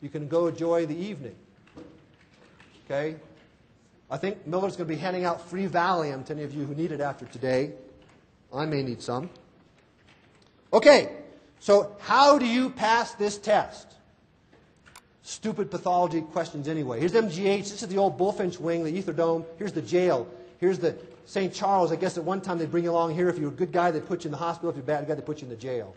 you can go enjoy the evening. Okay? I think Miller's going to be handing out free Valium to any of you who need it after today. I may need some. Okay, so how do you pass this test? Stupid pathology questions anyway. Here's MGH. This is the old Bulfinch wing, the Ether Dome. Here's the jail. Here's the St. Charles. I guess at one time they'd bring you along here. If you're a good guy, they'd put you in the hospital. If you're a bad guy, they'd put you in the jail.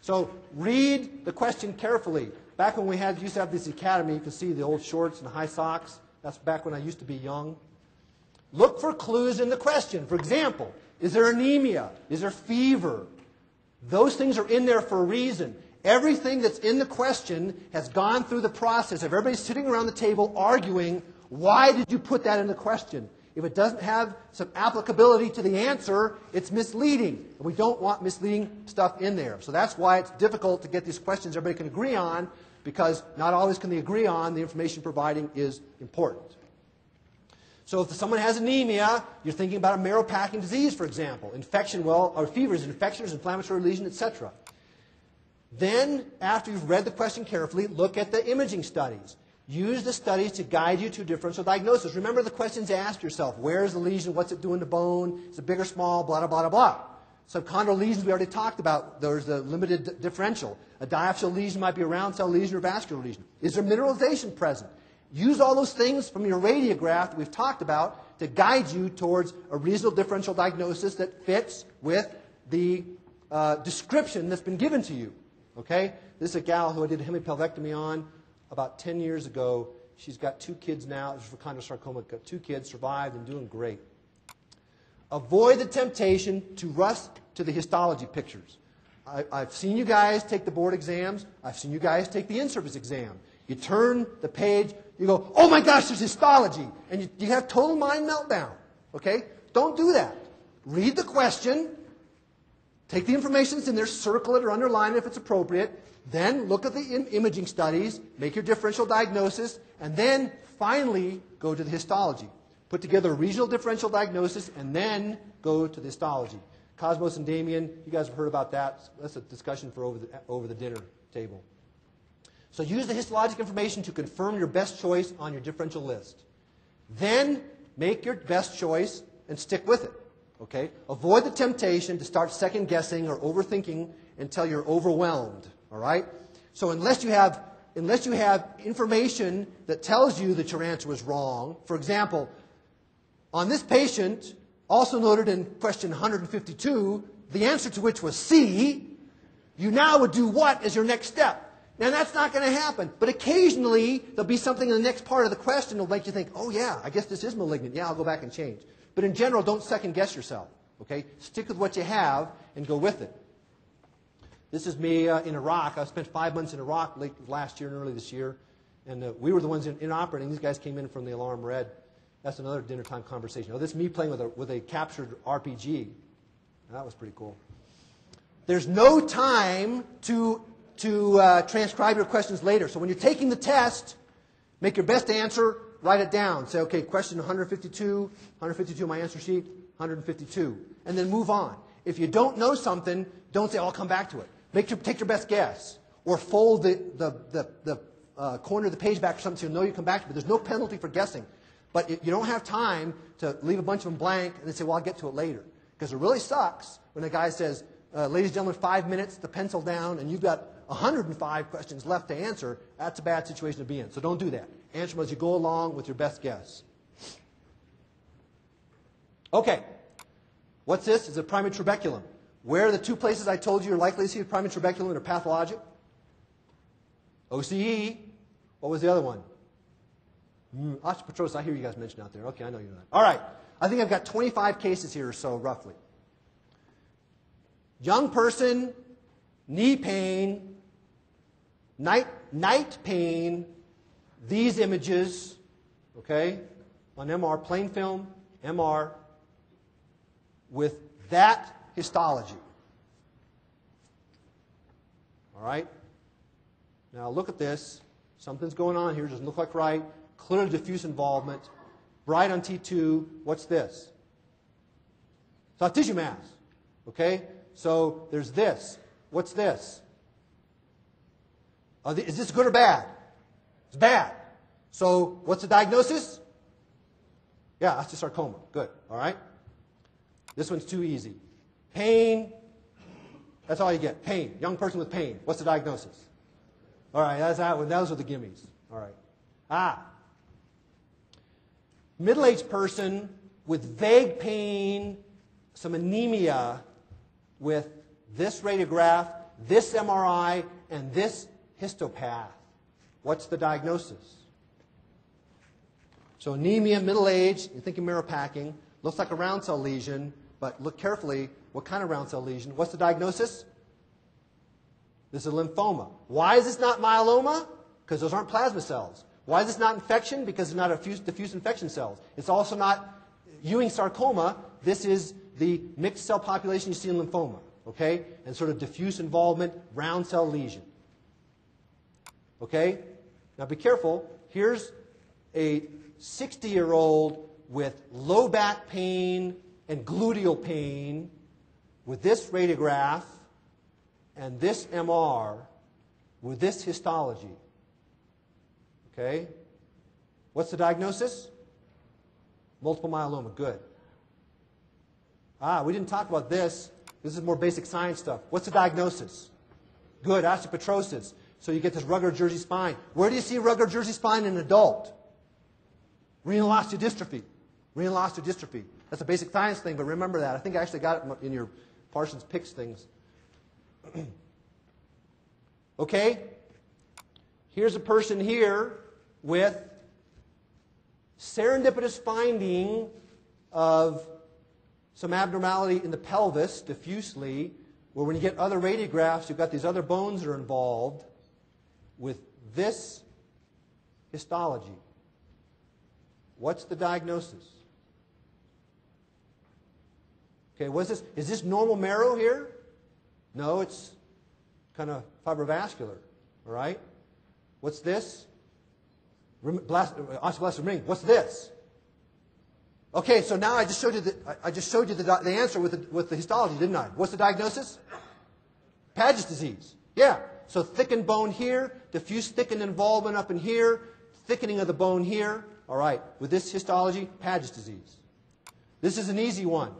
So read the question carefully. Back when we had used to have this academy, you can see the old shorts and high socks. That's back when I used to be young. Look for clues in the question. For example, is there anemia? Is there fever? Those things are in there for a reason. Everything that's in the question has gone through the process of everybody sitting around the table arguing, why did you put that in the question? If it doesn't have some applicability to the answer, it's misleading. And we don't want misleading stuff in there. So that's why it's difficult to get these questions everybody can agree on, because not always can they agree on the information providing is important. So if someone has anemia, you're thinking about a marrow packing disease, for example, infection, well, or fevers, infections, inflammatory lesion, etc. Then, after you've read the question carefully, look at the imaging studies. Use the studies to guide you to differential diagnosis. Remember the questions ask yourself. Where is the lesion? What's it doing to bone? Is it big or small? Blah, blah, blah, blah. Subchondral lesions we already talked about. There's a limited differential. A diaphyseal lesion might be a round cell lesion or vascular lesion. Is there mineralization present? Use all those things from your radiograph that we've talked about to guide you towards a reasonable differential diagnosis that fits with the uh, description that's been given to you. Okay? This is a gal who I did a hemipelvectomy on about 10 years ago. She's got two kids now. This is for chondrosarcoma. Got two kids, survived, and doing great. Avoid the temptation to rush to the histology pictures. I, have seen you guys take the board exams. I've seen you guys take the in-service exam. You turn the page, you go, oh my gosh, there's histology. And you, you have total mind meltdown. Okay? Don't do that. Read the question, take the information that's in there, circle it or underline it if it's appropriate, then look at the Im- imaging studies, make your differential diagnosis, and then finally go to the histology. Put together a regional differential diagnosis, and then go to the histology. Cosmas and Damian, you guys have heard about that. That's a discussion for over the, over the dinner table. So use the histologic information to confirm your best choice on your differential list. Then make your best choice and stick with it. Okay? Avoid the temptation to start second guessing or overthinking until you're overwhelmed. All right? So unless you have unless you have information that tells you that your answer was wrong, for example, on this patient, also noted in question 152, the answer to which was C, you now would do what as your next step? Now, that's not going to happen. But occasionally, there'll be something in the next part of the question that'll make you think, oh, yeah, I guess this is malignant. Yeah, I'll go back and change. But in general, don't second guess yourself. Okay? Stick with what you have and go with it. This is me uh, in Iraq. I spent five months in Iraq late last year and early this year. And uh, we were the ones in, in, operating. These guys came in from the alarm red. That's another dinner time conversation. Oh, this is me playing with a, with a captured RPG. That was pretty cool. There's no time to to uh, transcribe your questions later. So when you're taking the test, make your best answer, write it down. Say, okay, question 152, 152 my answer sheet, 152. And then move on. If you don't know something, don't say, oh, I'll come back to it. Make your, take your best guess. Or fold the, the, the, the uh, corner of the page back or something so you know you come back to it. But there's no penalty for guessing. But you don't have time to leave a bunch of them blank and then say, well, I'll get to it later. Because it really sucks when a guy says, uh, ladies and gentlemen, five minutes, the pencil down, and you've got 105 questions left to answer, that's a bad situation to be in. So don't do that. Answer them as you go along with your best guess. Okay. What's this? It's a primary trabeculum. Where are the two places I told you you're likely to see a primary trabeculum that are pathologic? OCE. What was the other one? Mm, osteopetrosis. I hear you guys mention out there. Okay, I know you know that. All right. I think I've got 25 cases here or so, roughly. Young person, knee pain, night, night pain, these images, okay, on MR, plain film, MR, with that histology. All right? Now look at this. Something's going on here. Doesn't look like right. Clearly diffuse involvement. Bright on T2. What's this? Soft tissue mass. Okay? So there's this. What's this? Th- is this good or bad? It's bad. So what's the diagnosis? Yeah, osteosarcoma. Good. All right. This one's too easy. Pain. That's all you get. Pain. Young person with pain. What's the diagnosis? All right, that's that one. Those are the gimmies. All right. Ah. Middle-aged person with vague pain, some anemia, with this radiograph, this MRI, and this histopath. What's the diagnosis? So anemia, middle age, you're thinking marrow packing, looks like a round cell lesion, but look carefully, what kind of round cell lesion? What's the diagnosis? This is lymphoma. Why is this not myeloma? Because those aren't plasma cells. Why is this not infection? Because it's not a diffuse, diffuse infection cells. It's also not Ewing sarcoma. This is the mixed cell population you see in lymphoma. Okay? And sort of diffuse involvement, round cell lesion. Okay? Now be careful. Here's a 60 year old with low back pain and gluteal pain with this radiograph and this MR with this histology. Okay? What's the diagnosis? Multiple myeloma. Good. Ah, we didn't talk about this. This is more basic science stuff. What's the diagnosis? Good. Osteopetrosis. So you get this rugger jersey spine. Where do you see rugger jersey spine in an adult? Renal osteodystrophy. Renal osteodystrophy. That's a basic science thing, but remember that. I think I actually got it in your Parsons Picks things. okay? Here's a person here with serendipitous finding of some abnormality in the pelvis diffusely, where when you get other radiographs, you've got these other bones that are involved with this histology. What's the diagnosis? Okay, what's this? Is this normal marrow here? No, it's kind of fibrovascular. All right? What's this? Osteoblastic ring. What's this? Okay, so now I just showed you the, I just showed you the, the answer with the, with the histology, didn't I? What's the diagnosis? Paget's disease. Yeah. So thickened bone here, diffuse thickened involvement up in here, thickening of the bone here. All right. With this histology, Paget's disease. This is an easy one.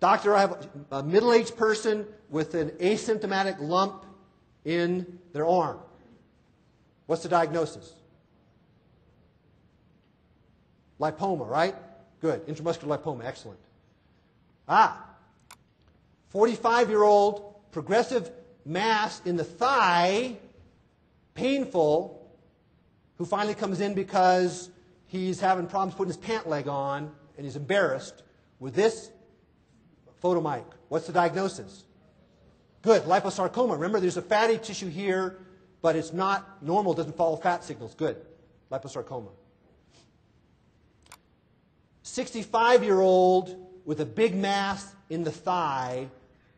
Doctor, I have a middle-aged person with an asymptomatic lump in their arm. What's the diagnosis? Lipoma, right? Good. Intramuscular lipoma. Excellent. Ah. 45 year old progressive mass in the thigh, painful, who finally comes in because he's having problems putting his pant leg on and he's embarrassed with this photomike. What's the diagnosis? Good. Liposarcoma. Remember, there's a fatty tissue here, but it's not normal, doesn't follow fat signals. Good. Liposarcoma. 65 year old with a big mass in the thigh,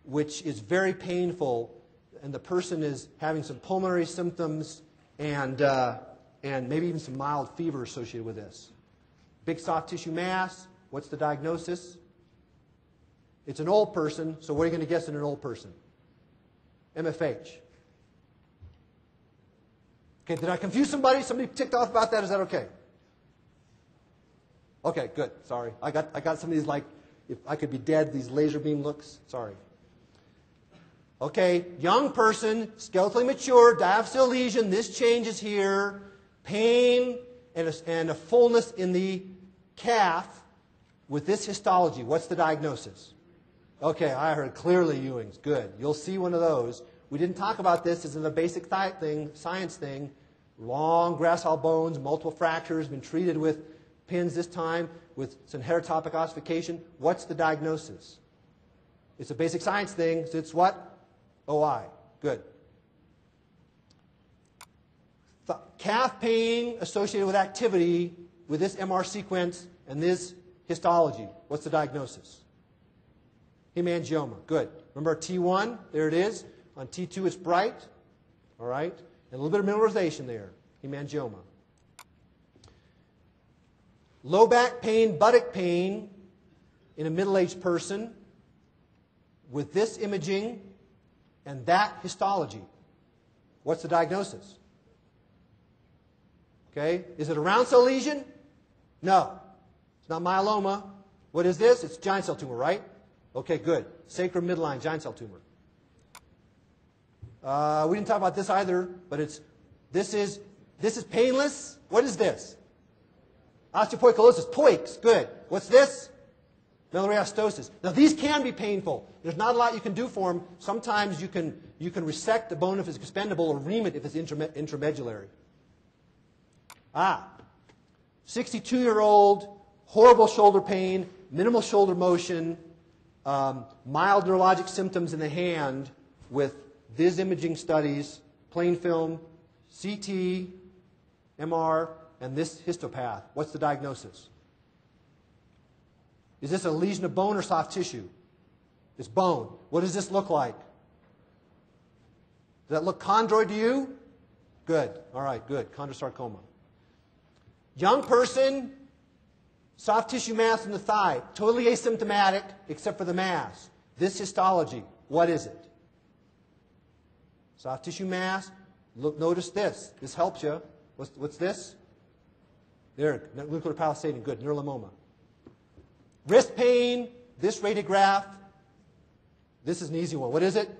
which is very painful, and the person is having some pulmonary symptoms and, uh, and maybe even some mild fever associated with this. Big soft tissue mass, what's the diagnosis? It's an old person, so what are you going to guess in an old person? MFH. Okay, did I confuse somebody? Somebody ticked off about that? Is that okay? Okay, good. Sorry. I got, I got some of these, like, if I could be dead, these laser beam looks. Sorry. Okay, young person, skeletally mature, diaphyseal lesion. This changes here. Pain and a, and a fullness in the calf with this histology. What's the diagnosis? Okay, I heard clearly Ewing's. Good. You'll see one of those. We didn't talk about this. Is a basic thing, science thing. Long gracile bones, multiple fractures, been treated with pins this time with some heterotopic ossification. What's the diagnosis? It's a basic science thing. So it's what? OI. Good. Calf pain associated with activity with this MR sequence and this histology. What's the diagnosis? Hemangioma. Good. Remember T1? There it is. On T2, it's bright. All right? And a little bit of mineralization there. Hemangioma. Low back pain, buttock pain in a middle aged person with this imaging and that histology. What's the diagnosis? Okay, is it a round cell lesion? No. It's not myeloma. What is this? It's giant cell tumor, right? Okay, good. Sacrum midline giant cell tumor. Uh, we didn't talk about this either, but it's this is this is painless. What is this? Osteopoikilosis. Poix. Good. What's this? Medullary Now these can be painful. There's not a lot you can do for them. Sometimes you can you can resect the bone if it's expendable or ream it if it's intramedullary. Ah, 62 year old, horrible shoulder pain, minimal shoulder motion, um, mild neurologic symptoms in the hand with Viz imaging studies, plain film, CT, MR, and this histopath. What's the diagnosis? Is this a lesion of bone or soft tissue? It's bone. What does this look like? Does that look chondroid to you? Good. All right, good. Chondrosarcoma. Young person, soft tissue mass in the thigh, totally asymptomatic except for the mass. This histology, what is it? Soft tissue mass. Look, notice this. This helps you. What's, what's this? There, nuclear palisading. Good. Neurilemoma. Wrist pain. This radiograph. This is an easy one. What is it?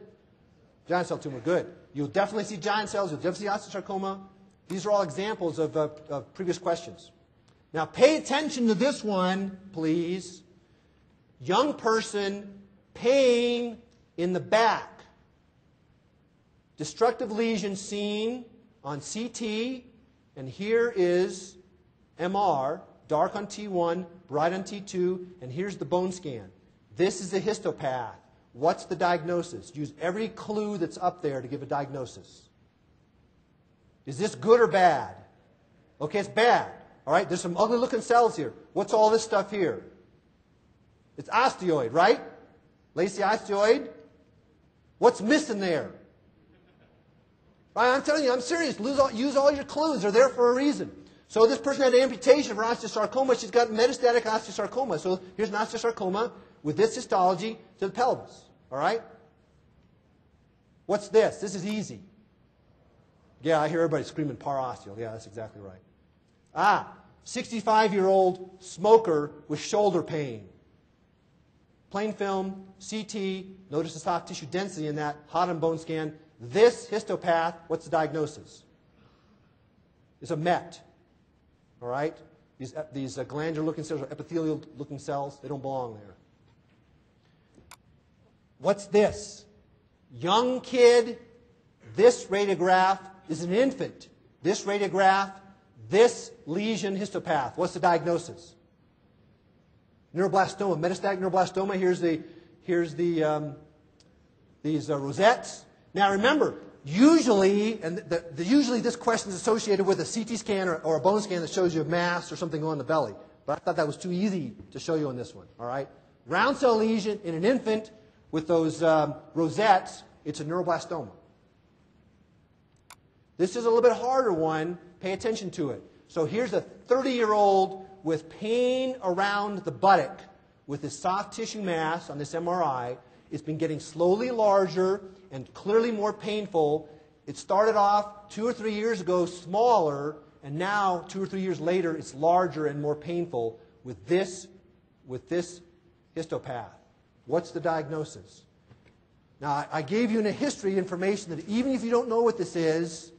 Giant cell tumor. Good. You'll definitely see giant cells. You'll definitely see osteosarcoma. These are all examples of, uh, of previous questions. Now, pay attention to this one, please. Young person, pain in the back. Destructive lesion seen on CT, and here is MR, dark on T1, bright on T2, and here's the bone scan. This is the histopath. What's the diagnosis? Use every clue that's up there to give a diagnosis. Is this good or bad? Okay, it's bad. All right, there's some ugly looking cells here. What's all this stuff here? It's osteoid, right? Lacy osteoid. What's missing there? Right, I'm telling you, I'm serious. All, use all your clues. They're there for a reason. So this person had an amputation for osteosarcoma. She's got metastatic osteosarcoma. So here's an osteosarcoma with this histology to the pelvis. All right? What's this? This is easy. Yeah, I hear everybody screaming parosteal. Yeah, that's exactly right. Ah, 65 year old smoker with shoulder pain. Plain film, CT, notice the soft tissue density in that, hot and bone scan, this histopath, what's the diagnosis? It's a MET. All right? These, uh, these uh, glandular looking cells are epithelial looking cells. They don't belong there. What's this? Young kid. This radiograph is an infant. This radiograph, this lesion histopath. What's the diagnosis? Neuroblastoma, metastatic neuroblastoma. Here's the, here's the, um, these uh, rosettes. Now remember, usually, and the, the, usually this question is associated with a CT scan or, or, a bone scan that shows you a mass or something on the belly. But I thought that was too easy to show you on this one. All right, round cell lesion in an infant with those um, rosettes. It's a neuroblastoma. This is a little bit harder one. Pay attention to it. So here's a 30-year-old with pain around the buttock with this soft tissue mass on this MRI. It's been getting slowly larger and clearly more painful. It started off two or three years ago smaller, and now, two or three years later, it's larger and more painful with this, with this histopath. What's the diagnosis? Now, I gave you in a history information that even if you don't know what this is,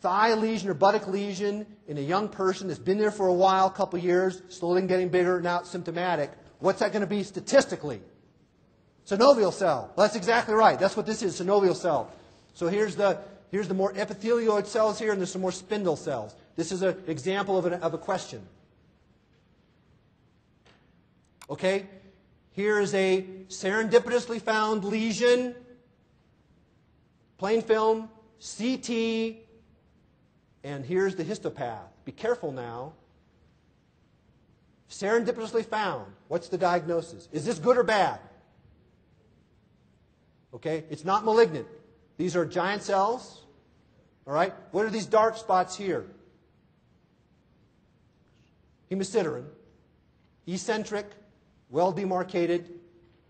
thigh lesion or buttock lesion in a young person that's been there for a while, a couple years, slowly getting bigger, now it's symptomatic, what's that going to be statistically? Synovial cell. Well, that's exactly right. That's what this is, synovial cell. So here's the, here's the more epithelioid cells here, and there's some more spindle cells. This is an example of, an, of a question. Okay? Here is a serendipitously found lesion, plain film, CT, and here's the histopath. Be careful now. Serendipitously found. What's the diagnosis? Is this good or bad? Okay? It's not malignant. These are giant cells. All right? What are these dark spots here? Hemosiderin. Eccentric, well demarcated.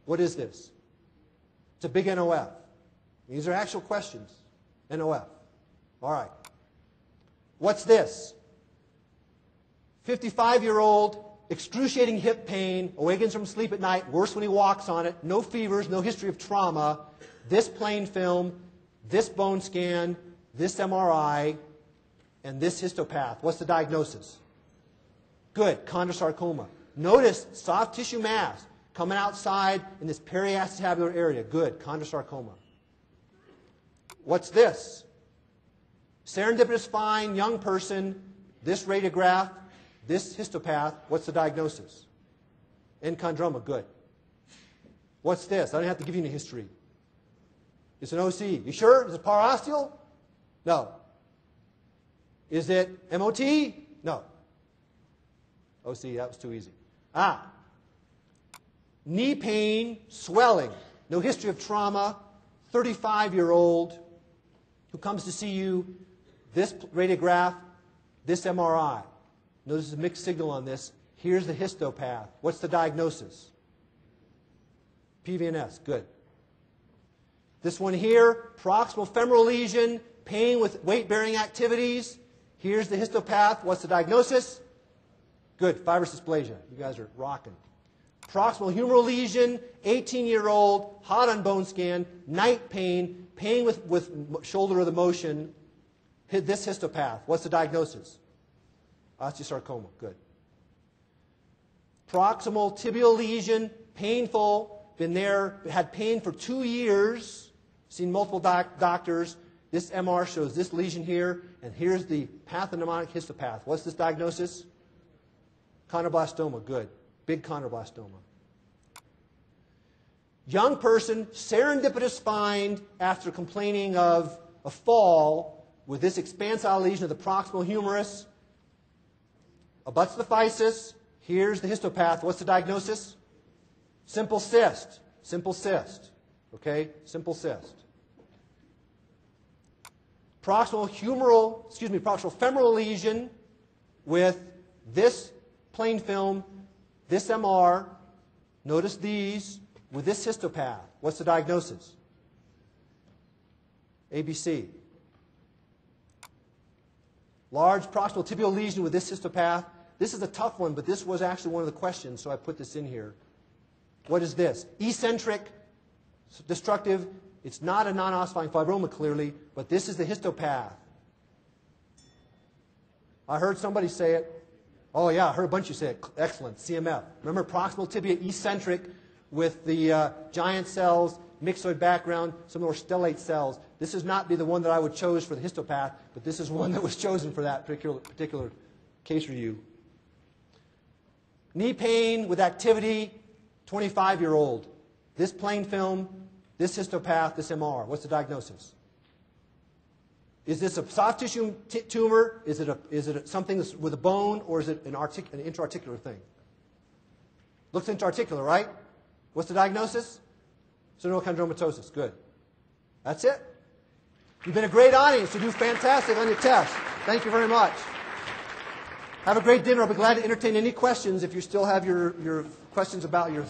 What is this? It's a big NOF. These are actual questions. NOF. All right. What's this? 55 year old, excruciating hip pain, awakens from sleep at night, worse when he walks on it, no fevers, no history of trauma, this plain film, this bone scan, this MRI, and this histopath. What's the diagnosis? Good, chondrosarcoma. Notice soft tissue mass coming outside in this periacetabular area. Good, chondrosarcoma. What's this? Serendipitous fine, young person, this radiograph, this histopath. What's the diagnosis? Enchondroma, good. What's this? I don't have to give you any history. It's an OC. You sure? Is it parosteal? No. Is it MOT? No. OC, that was too easy. Ah. Knee pain, swelling, no history of trauma, 35 year old who comes to see you, this radiograph, this MRI. Notice a mixed signal on this. Here's the histopath. What's the diagnosis? PVNS, good. This one here, proximal femoral lesion, pain with weight bearing activities. Here's the histopath. What's the diagnosis? Good, fibrous dysplasia. You guys are rocking. Proximal humeral lesion, 18 year old, hot on bone scan, night pain, pain with, with shoulder of the motion. This histopath. What's the diagnosis? Osteosarcoma. Good. Proximal tibial lesion, painful, been there, had pain for two years, seen multiple doc- doctors. This MR shows this lesion here, and here's the pathognomonic histopath. What's this diagnosis? Chondroblastoma. Good. Big chondroblastoma. Young person, serendipitous find after complaining of a fall with this expansile lesion of the proximal humerus. Abuts the physis. Here's the histopath. What's the diagnosis? Simple cyst. Simple cyst. Okay? Simple cyst. Proximal humeral, excuse me, proximal femoral lesion with this plain film, this MR. Notice these with this histopath. What's the diagnosis? ABC. Large proximal tibial lesion with this histopath. This is a tough one, but this was actually one of the questions, so I put this in here. What is this? Eccentric, destructive. It's not a non ossifying fibroma, clearly, but this is the histopath. I heard somebody say it. Oh, yeah, I heard a bunch of you say it. Excellent. CMF. Remember, proximal tibia eccentric with the uh, giant cells, myxoid background, some more stellate cells. This is not be the one that I would choose for the histopath, but this is one that was chosen for that particular, particular case review. Knee pain with activity, 25 year old. This plain film, this histopath, this MR. What's the diagnosis? Is this a soft tissue tumor? Is it, a, is it a, something with a bone, or is it an, artic- an intraarticular thing? Looks intraarticular, right? What's the diagnosis? Pseudochondromatosis. Good. That's it. You've been a great audience. You do fantastic on your test. Thank you very much. Have a great dinner. I'll be glad to entertain any questions if you still have your, your questions about your